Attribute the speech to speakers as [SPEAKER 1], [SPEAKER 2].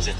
[SPEAKER 1] ロゼッ